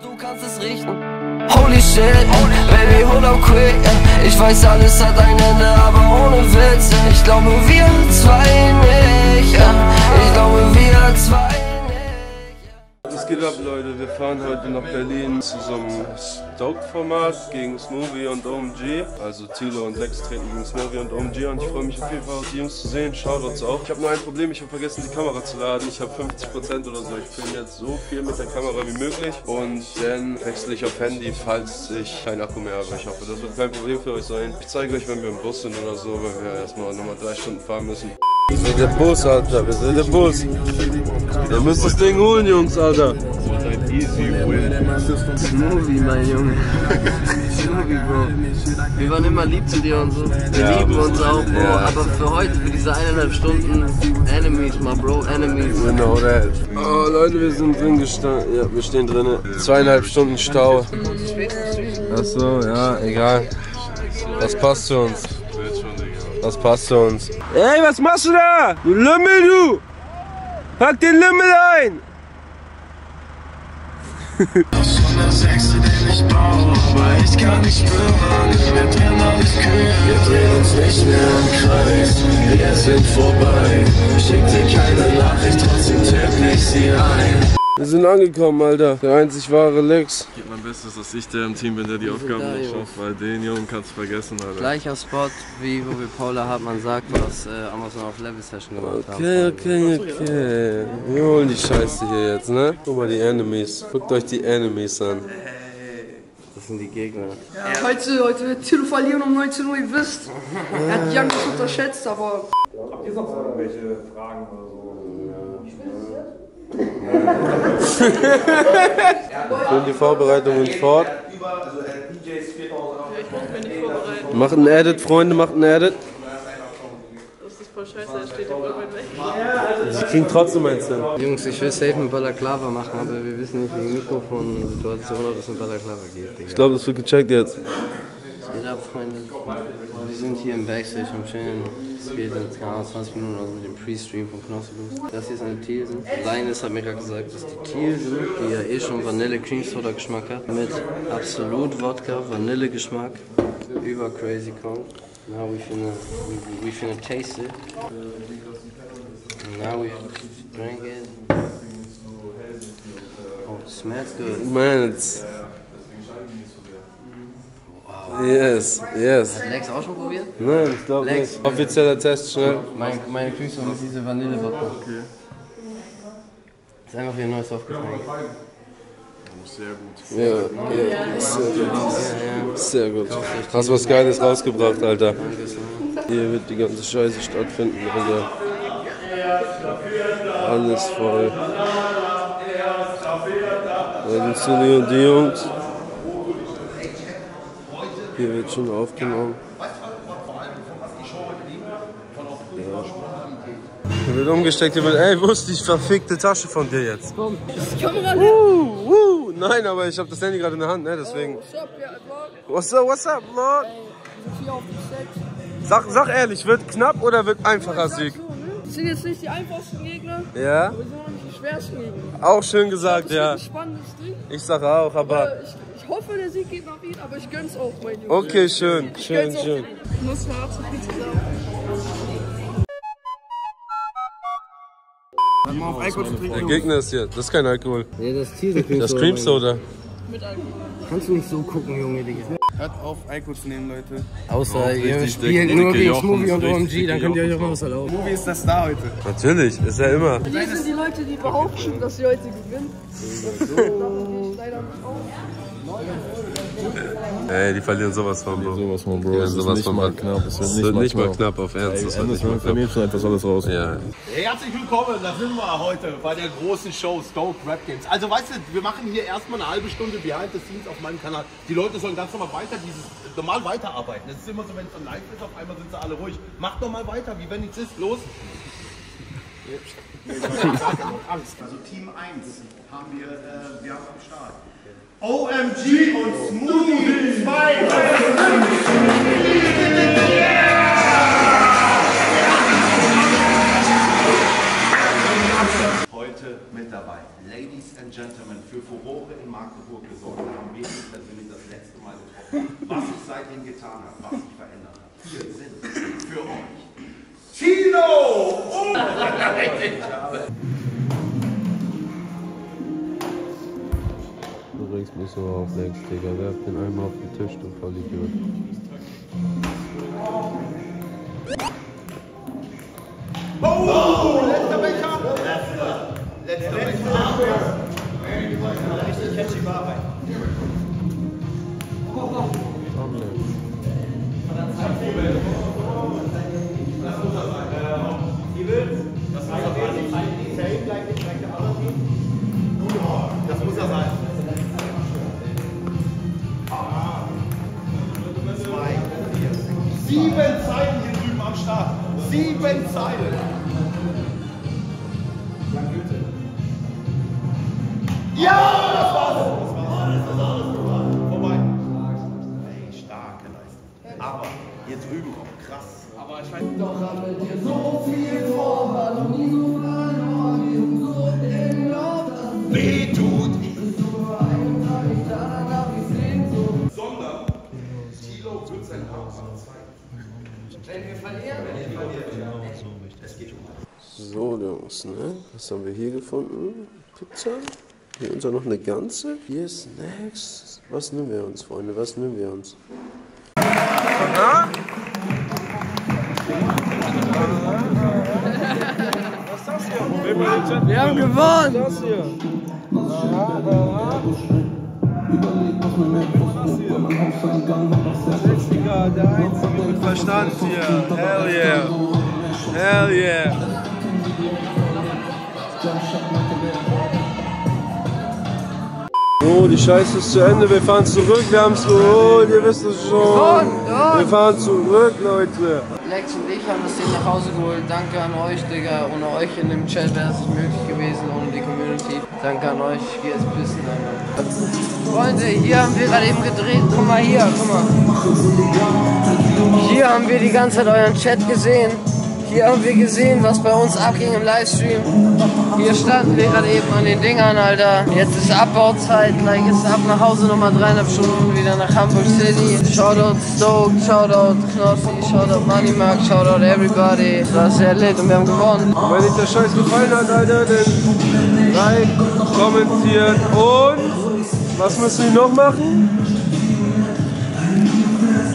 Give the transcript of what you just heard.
du kannst es riechen. Holy shit, baby, hold up quick. Ich weiß, alles hat ein Ende, aber ohne Witz. Ich glaube, wir zwei nicht. Ich glaube, wir zwei. Was geht ab, Leute? Wir fahren heute nach Berlin zu so einem Stoked-Format gegen Smoothie und OMG. Also Thilo und Lex treten gegen Smoothie und OMG und ich freue mich auf jeden Fall, die Jungs zu sehen. Shoutouts auch. Ich habe nur ein Problem, ich habe vergessen, die Kamera zu laden. Ich habe 50% oder so. Ich filme jetzt so viel mit der Kamera wie möglich und dann wechsle ich auf Handy, falls ich keinen Akku mehr habe. Ich hoffe, das wird kein Problem für euch sein. Ich zeige euch, wenn wir im Bus sind oder so, weil wir erstmal nochmal drei Stunden fahren müssen. Wir sind der Bus, Alter. Wir sind der Bus. Ihr müsst das Ding holen, Jungs, Alter. Smoothie, mein Junge. Smoothie, Bro. Wir waren immer lieb zu dir und so. Wir Ja, lieben uns auch, Bro. Ja. Aber für heute, für diese eineinhalb Stunden, Enemies, my Bro, Enemies. Genau, that. Oh, Leute, wir sind drin gestanden. Ja, wir stehen drinnen. Zweieinhalb Stunden Stau. Achso, ja, egal. Das passt zu uns. Das passt zu uns. Ey, was machst du da? Du Lümmel, du! Pack den Lümmel ein! Das Sechste, den ich brauche, aber ich kann nicht spüren. Wir drehen alles kühl, wir drehen uns nicht mehr im Kreis. Wir sind vorbei. Schick dir keine Nachricht, trotzdem tipp ich sie ein. Wir sind angekommen, Alter. Der einzig wahre Lex. Ich gebe mein Bestes, dass ich der im Team bin, der die Aufgaben nicht schafft, weil den Jungen kannst du vergessen, Alter. Gleicher Spot, wie wo wir Paula Hartmann sagt, was äh, Amazon auf Level Session gemacht haben. Okay, okay, okay. Wir holen die Scheiße hier jetzt, ne? Guck mal die Enemies. Guckt euch die Enemies an. Das sind die Gegner. Heute, heute wird Tilo verlieren um 19 Uhr, ihr wisst. Er hat Youngest unterschätzt, aber Führen die Vorbereitungen fort. Macht einen Edit, Freunde, macht einen Edit. Das ist voll scheiße, er steht im Urban weg. Sie kriegen trotzdem eins hin. Jungs, ich will safe ein Balaclava machen, aber wir wissen nicht wegen Mikrofon-Situation, ob es ein Balaclava geht, Digga. Ich glaube, das wird gecheckt jetzt. Ab, Freunde? Wir sind hier im Backstage am Chillen. Es in keine Ahnung, 20 Minuten also mit dem Pre-Stream von Knosselus. Das hier ist eine Thielsen. Linus hat mir gerade gesagt, dass die Thielsen, die ja eh schon Vanille Cream Soda Geschmack hat, mit absolut Wodka, Vanille Geschmack, über Crazy kommt. Now we finna, we, we finna taste it. Now we drink it. Oh, it smells good. Man, it's... Yes, yes. Hat Lex auch schon probiert? Nein, ich glaube nicht. Offizieller Test, schnell. Mein, meine Creamsoda ist diese Vanille-Wodka. Ist einfach wie ein neues Softgetränk. Sehr gut. Ja, ja, sehr gut. Sehr gut. Hast was Geiles rausgebracht, Alter. Hier wird die ganze Scheiße stattfinden, Alter. Alles voll. Da sind und die Jungs. Hier wird schon aufgenommen. Hier wird umgesteckt, hier wird, ey, wo ist die verfickte Tasche von dir jetzt? komm. Das ist Kamera. Uh, uh, nein, aber ich habe das Handy gerade in der Hand, ne, deswegen. What's up, ja, Vlog? What's up, what's up, Lord? Sag, sag ehrlich, wird knapp oder wird einfacher Sieg? Ne? Das sind jetzt nicht die einfachsten Gegner, Ja? aber sind auch nicht die schwersten Gegner. Auch schön gesagt, Das wird ja. ein spannendes Ding. Ich sag auch, aber. Äh, Ich, ich hoffe, der Sieg geht nach Wien, aber ich gönn's auch, mein Junge. Okay, schön, Ich schön, gönn's auch. schön. Muss man zu viel zusammen. Der Gegner ist hier. Das ist kein Alkohol. Ja, das Thielsen Cream Das ist Cream Soda. Kannst du nicht so gucken, Junge, Digga. Hört auf, Alkohol zu nehmen, Leute. Außer ihr spielt nur gegen Smoothie und OMG, dann könnt ihr euch auch mal was erlauben. Movie ist der Star heute. Natürlich, ist er immer. Hier sind die Leute, die behaupten, dass sie heute gewinnen. Nicht. Ey, die verlieren sowas von, Bro. Sowas von, Bro. Ja, ist sowas nicht von mal knapp. Es Es wird nicht mal knapp auf Ernst. Das wird nicht mal knapp. schon etwas alles raus. Ja. Herzlich willkommen, da sind wir heute bei der großen Show Stoke Rap Games. Also weißt du, wir machen hier erstmal eine halbe Stunde Behind the Scenes auf meinem Kanal. Die Leute sollen ganz normal weiter dieses normal weiterarbeiten. Es ist immer so, wenn es dann live ist, auf einmal sind sie alle ruhig. Macht normal weiter, wie wenn nichts ist. Los. Also Team 1 haben wir, äh, wir haben am Start. OMG und Smoothie 2. Heute mit dabei. Ladies and Gentlemen, für Furore in Magdeburg gesorgt haben, ich persönlich das letzte Mal getroffen was sich seitdem getan hat, was sich verändert hat. Wir sind für euch. Tino! Oh! Du regst mich so auf, Lex, Digga. Werf den einmal auf den Tisch, du Vollidiot. Oh, letzter Becher. Letzter. Letzter Becher. Richtig catchy Wahrheit. Sieben Zeilen. Ja, das war's. Das war's. Das ist alles gut. Vorbei. Starke Leistung. Aber hier drüben auch krass. Aber ich weiß Doch haben wir dir so viel vor, war noch nie so verloren, wir sind so in Love, dass weh tut. es nur einen Tag nicht danach, ich sehn so. Sondern Tilo wird sein Arm zeigen. Wenn wir verlieren, wenn wir verlieren. Es geht um So, Jungs, ne? Was haben wir hier gefunden? Pizza. Hier uns auch noch eine ganze. Hier Snacks. Was nehmen wir uns, Freunde? Was nehmen wir uns? Wir haben gewonnen! Verstand hier. Hell yeah. Hell yeah. So, die Scheiße ist zu Ende. Wir fahren zurück. Wir haben es geholt. Ihr wisst es schon. Wir fahren zurück, Leute. Lex und ich haben das Ding nach Hause geholt. Danke an euch, Digga. Ohne euch in dem Chat wäre es nicht möglich gewesen, ohne die Community. Danke an euch. Ich gehe jetzt pissen, Alter. Freunde, hier haben wir gerade eben gedreht. Guck mal hier, guck mal. Hier haben wir die ganze Zeit euren Chat gesehen. Hier haben wir gesehen, was bei uns abging im Livestream. Hier standen wir gerade eben an den Dingern, Alter. Jetzt ist Abbauzeit, gleich ist ab nach Hause nochmal dreieinhalb Stunden wieder nach Hamburg City. Shoutout Stoke, Shoutout Knossi, Shoutout Moneymark, Shoutout everybody. Das war sehr lit und wir haben gewonnen. Wenn euch der Scheiß gefallen hat, Alter, dann like, kommentiert und was müssen wir noch machen?